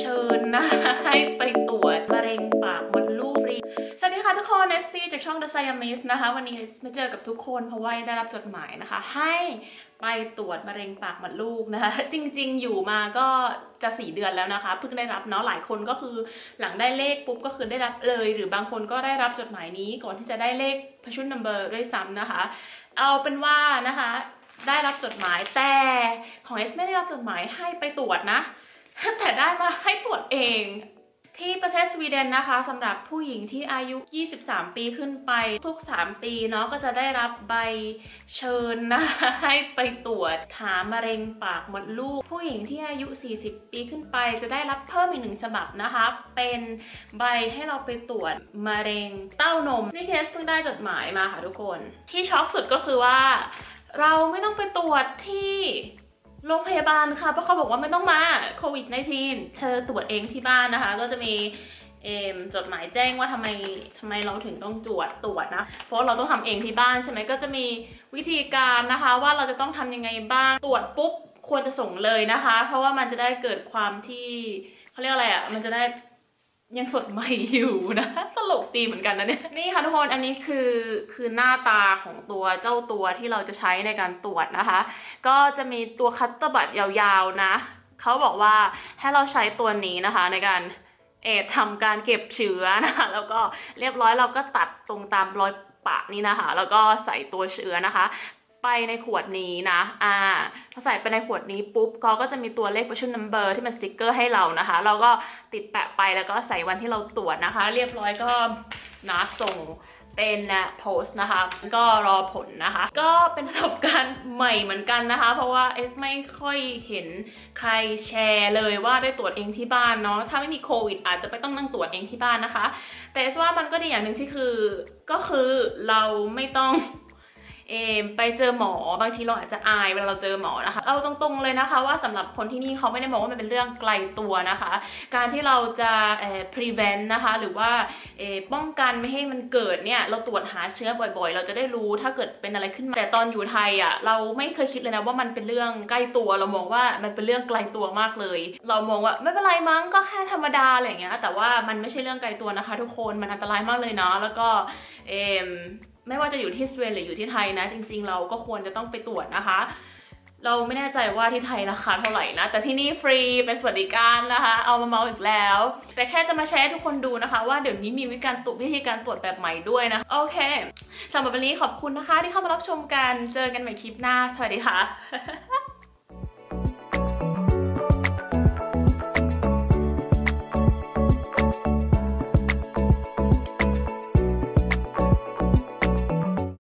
เชิญนะ ให้ไปตรวจมะเร็งปากมดลูกฟรี สวัสดีค่ะทุกคนเนสซี่จากช่อง The Scientist นะคะ วันนี้มาเจอกับทุกคนเพราะว่าได้รับจดหมายนะคะ ให้ไปตรวจมะเร็งปากมดลูกนะคะ จริงๆ อยู่มาก็จะสี่เดือนแล้วนะคะ เพิ่งได้รับเนาะหลายคนก็คือหลังได้เลขปุ๊บก็คือได้รับเลย หรือบางคนก็ได้รับจดหมายนี้ก่อนที่จะได้เลขพชุนนัมเบอร์ด้วยซ้ำนะคะ เอาเป็นว่านะคะได้รับจดหมายแต่ของเอสไม่ได้รับจดหมายให้ไปตรวจนะ แต่ได้มาให้ตรวจเอง ที่ประเทศสวีเดนนะคะสำหรับผู้หญิงที่อายุ 23 ปีขึ้นไปทุก 3 ปีเนาะก็จะได้รับใบเชิญนะให้ไปตรวจหามะเร็งปากมดลูก ผู้หญิงที่อายุ 40 ปีขึ้นไป จะได้รับเพิ่มอีกหนึ่งฉบับนะคะ เป็นใบให้เราไปตรวจมะเร็งเต้านมนี่เคสเพิ่งได้จดหมายมาค่ะทุกคน ที่ช็อกสุดก็คือว่า เราไม่ต้องไปตรวจที่ โรงพยาบาลค่ะ เพราะเขาบอกว่าไม่ต้องมาโควิด -19 เธอตรวจเองที่บ้านนะคะ ก็จะมีเอมจดหมายแจ้งว่าทำไมทำไมเราถึงต้องตรวจตรวจนะ เพราะเราต้องทำเองที่บ้านใช่ไหมก็จะมีวิธีการนะคะ ว่าเราจะต้องทำยังไงบ้าง ตรวจปุ๊บควรจะส่งเลยนะคะ เพราะว่ามันจะได้เกิดความที่เขาเรียกอะไรอะ่ะมันจะได้ ยังสดใหม่อยู่นะ ตลกดีเหมือนกันนะเนี่ย นี่ค่ะทุกคนอันนี้คือคือหน้าตาของตัวเจ้าตัวที่เราจะใช้ในการตรวจนะคะ ก็จะมีตัวคัตเตอร์บัตยาวๆนะ เขาบอกว่าให้เราใช้ตัวนี้นะคะในการเออทำการเก็บเชื้อนะคะแล้วก็เรียบร้อยเราก็ตัดตรงตามรอยปรุนี่นะคะ แล้วก็ใส่ตัวเชื้อนะคะ ไปในขวดนี้นะ อ่าพอใส่ไปในขวดนี้ปุ๊บเขาก็จะมีตัวเลข version number ที่เป็นสติกเกอร์ให้เรานะคะ เราก็ติดแปะไปแล้วก็ใส่วันที่เราตรวจนะคะ เรียบร้อยก็นะส่งเป็นนะโพสนะคะ ก็รอผลนะคะ ก็เป็นประสบการณ์ใหม่เหมือนกันนะคะ เพราะว่าเอสไม่ค่อยเห็นใครแชร์เลยว่าได้ตรวจเองที่บ้านเนาะถ้าไม่มีโควิด อาจจะไปต้องนั่งตรวจเองที่บ้านนะคะ แต่เอสว่ามันก็ดีอย่างหนึ่งที่คือก็คือเราไม่ต้อง เอไปเจอหมอบางทีเราอาจจะอายเวลาเราเจอหมอนะคะ เอาตรงๆเลยนะคะ ว่าสำหรับคนที่นี่เขาไม่ได้มองว่ามันเป็นเรื่องไกลตัวนะคะ การที่เราจะเอ่อ prevent นะคะ หรือว่าเอ่อป้องกันไม่ให้มันเกิดเนี่ยเราตรวจหาเชื้อบ่อยๆ เราจะได้รู้ถ้าเกิดเป็นอะไรขึ้นมาแต่ตอนอยู่ไทยอะเราไม่เคยคิดเลยนะว่ามันเป็นเรื่องใกล้ตัว เรามองว่ามันเป็นเรื่องไกลตัวมากเลย เรามองว่าไม่เป็นไรมั้งก็แค่ธรรมดาอะไรอย่างเงี้ยแต่ว่ามันไม่ใช่เรื่องไกลตัวนะคะ ทุกคนมันอันตรายมากเลยเนาะแล้วก็เอ ไม่ว่าจะอยู่ที่สวีเดนหรืออยู่ที่ไทยนะ จริง ๆ เราก็ควรจะต้องไปตรวจนะคะ เราไม่แน่ใจว่าที่ไทยราคาเท่าไหร่นะ แต่ที่นี่ฟรีเป็นสวัสดิการนะคะ เอามาเมาอีกแล้ว แต่แค่จะมาแชร์ให้ทุกคนดูนะคะ ว่าเดี๋ยวนี้มีวิธีการตรวจวิธีการตรวจแบบใหม่ด้วยนะ โอเคสำหรับวันนี้ขอบคุณนะคะ ที่เข้ามารับชมกัน เจอกันใหม่คลิปหน้า สวัสดีค่ะ